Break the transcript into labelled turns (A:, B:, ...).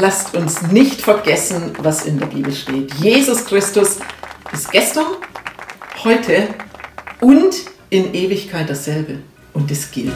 A: lasst uns nicht vergessen, was in der Bibel steht. Jesus Christus ist gestern, heute und in Ewigkeit dasselbe. Und es gilt.